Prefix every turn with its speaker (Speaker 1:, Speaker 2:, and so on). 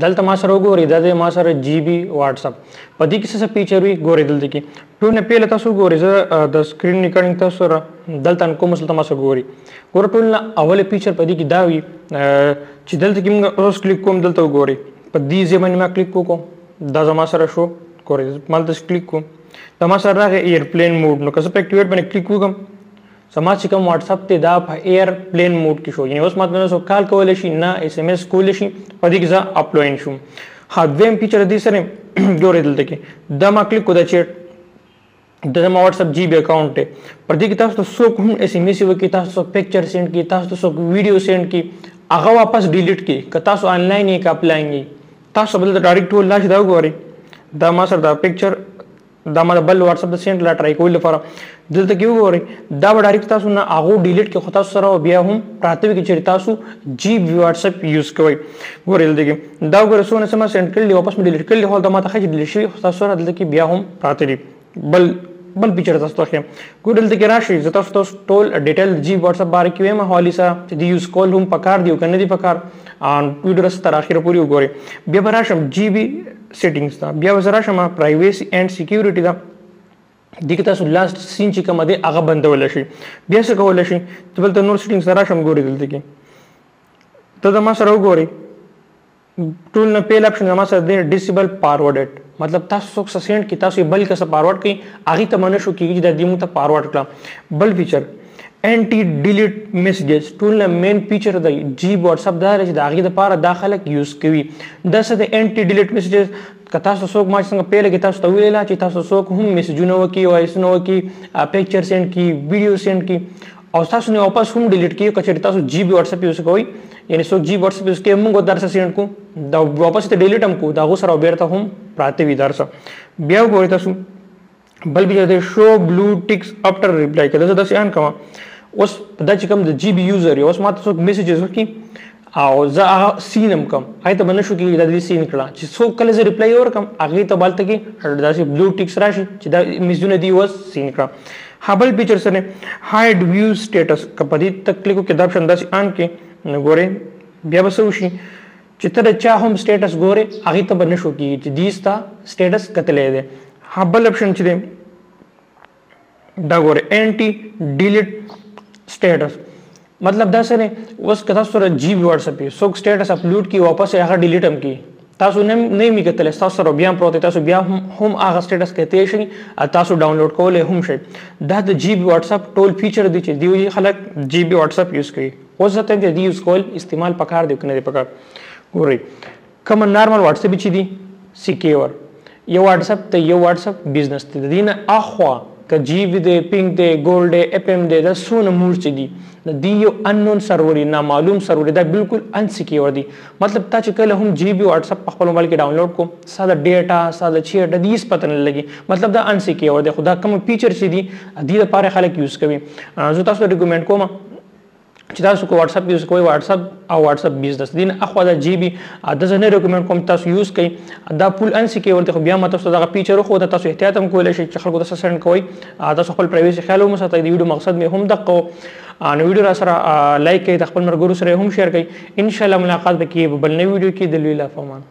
Speaker 1: دلته ما سره وګورئ دا دی ما سره جی بي واتساپ په دې کې څه څه فیچر وي ګورئ دلته کې ټول نه پیله تاسو ګورئ زه د سکرین ریکارډینګ تاسو سره دلته ان کوم سلطه ما سره ګورئ ګور ټول نه اول فیچر په دې کې دا وي چې دلته کې موږ اوس کلیک کوم دلته وګورئ په دې ځای باندې ما کلیک وکړو دا زما سره شو ګورئ مال داس کلیک کوم دا ما سره راغی ایرپلین موډ نو که زه په اکټیویټ باندې کلیک وکړم زما چې کوم واتس اپ ته دا په ایر پلین موډ کې شو یعنی اوس ماته نه سو کال کول شي نه اس ام اس کول شي په دې کې زه اپلوین شوم ها دویم فیچر دې سره ګورې دلته کې دا ما کلیک کو دا چې د زما واتس اپ جی بی اکاونټ ته پر دې کې تاسو ته څوک هم اس ام اس وکي تاسو ته پکچر سند کی تاسو ته څوک ویډیو سند کی هغه واپس ډیلیټ کی که تاسو آنلاین یې کا اپلاین یې تاسو بل ته ډایرکټ ول لاش دا وګورئ دا ما سره دا پکچر دا ما بل واتس اپ د سینټ لا ټرای کول لپاره دلته کې وګورئ دا به ډایرکټ تاسو نه هغه ډیلیټ کې خو تاسو سره او بیا هم پراته وي کې چې تاسو جی بي واتس اپ یوز کوئ ګورئ دلته کې دا وګورئ څونه سم سینټ کړل او واپس مې ډیلیټ کړل خو دا ما ته ښه چې ډیلیټ شوي خو تاسو سره دلته کې بیا هم پراته دي بل بل پیچر تاسو ته ګور دلته کې راشي زه تاسو ته ټول ډیټیل جی واتس اپ باره کې وایم حوالی سره چې دی یوز کول هم پکار دی او کنه دی پکار ان ویډیو سره تر اخره پورې وګورئ بیا به راشم جی بي سیټینګز ته بیا وزرا شمه پرایویسی اینڈ سکیورټی ته دغه تاسو لاست سین چې کوم دی هغه بندول شي بیا څه کول شي ته بل ته نور سیټینګ سره شم ګوري دلته کې ته دا ما سره وګوري ټول نه پیل اپشن ما سره دی ډیسیبل فارورډډ مطلب تاسو څوک سسینډ کی تاسو بل کس فارورډ کی اغه ته منشو کیږي چې د دې مو ته فارورډ کړه بل فیچر انټي ډیلیټ میسجز ټول نه مین فیچر دی جی واتس اپ دا چې دا غي د پاره دا خلک یوز کوي دا څه د انټي ډیلیټ میسجز که تاسو څوک ما څنګه پیل کې تاسو ته ویل چې تاسو څوک هم میسجونه وکي او ایسونه وکي پکچر سند کی ویډیو سند کی او تاسو نه واپس هم ډیلیټ کی که چېرې تاسو جی بي واتس اپ یوز کوئ یعنی څوک جی بي واتس اپ یوز کوي موږ درسه سینډ کو دا واپس ته ډیلیټ هم کو دا غو سره بیرته هم پراته وي درسه بیا وګورئ تاسو بل بیا د شو بلو ټیکس افټر ریپلای کړه زه داسې ان کوم اوس دا چې کوم د جی بی یوزر اوس ماته څوک میسجز وکړي او زه هغه سینم کوم هغه ته بنه شو کې د دې سین کړه چې څو کله زه ریپلای اور کوم هغه ته بالته کې داسې بلو ټیکس راشي چې دا میزونه دی وس سین کړه هبل فیچر سره هاید ویو سټیټس کپدې تکلیکو کې دا آپشن داسې آن کې نګورې بیا به څه وشي چې ته د چا هم سټیټس ګورې هغه ته به نشو کیږي چې دی ستا سټیټس کتلې دی ها بل اپشن چې دی دا ګوره انټي ډیلیټ سټیټس مطلب دا سره اوس کته سره جی بي واتس اپ سوک سټیټس اپلوډ کی واپس هغه ډیلیټ هم کی تاسو نه نه می کتل تاسو سره بیا پروت تاسو بیا هم هم هغه سټیټس کته شي تاسو ډاونلوډ کول هم شي دا د جی بي واتس اپ ټول فیچر دی چې دی خلک جی بي واتس اپ یوز کوي اوس ته د دې یوز کول استعمال پکار دی کنه دی پکار ګوري کوم نارمل واتس اپ چې دی سکیور یو واتس اپ ته یو واتس اپ بزنس ته د دینه اخوا که جی وی دی پینګ دی ګولډ دی اپ ام دی دا سونه مور چې دی د دی یو انون سروري نه معلوم سروري دا بالکل ان سکیور دی مطلب تا چې کله هم جی بي واتس اپ په خپل موبایل کې ډاونلوډ کو ساده ډیټا ساده چی د دې پته نه لګي مطلب دا ان سکیور دی خدا کوم فیچر چې دی د دې لپاره خلک یوز کوي زه تاسو ته ریکمند کوم چې تاسو کو واتس اپ یوز کوئ واتس اپ او واتس اپ بزنس دین اخو دا جی بی د زه نه ریکمند کوم تاسو یوز کړئ دا پول ان سکی ورته خو بیا ما تاسو دغه فیچر خو ته تاسو احتیاط هم کولای شئ چې خلکو ته سند کوئ تاسو خپل پرایویسي خیال هم ساتئ د ویډیو مقصد مې هم دقه نو ویډیو را سره لایک کړئ د خپل مرګورو سره هم شیر کړئ ان شاء الله ملاقات به کې بل نوې ویډیو کې د لوی لافمان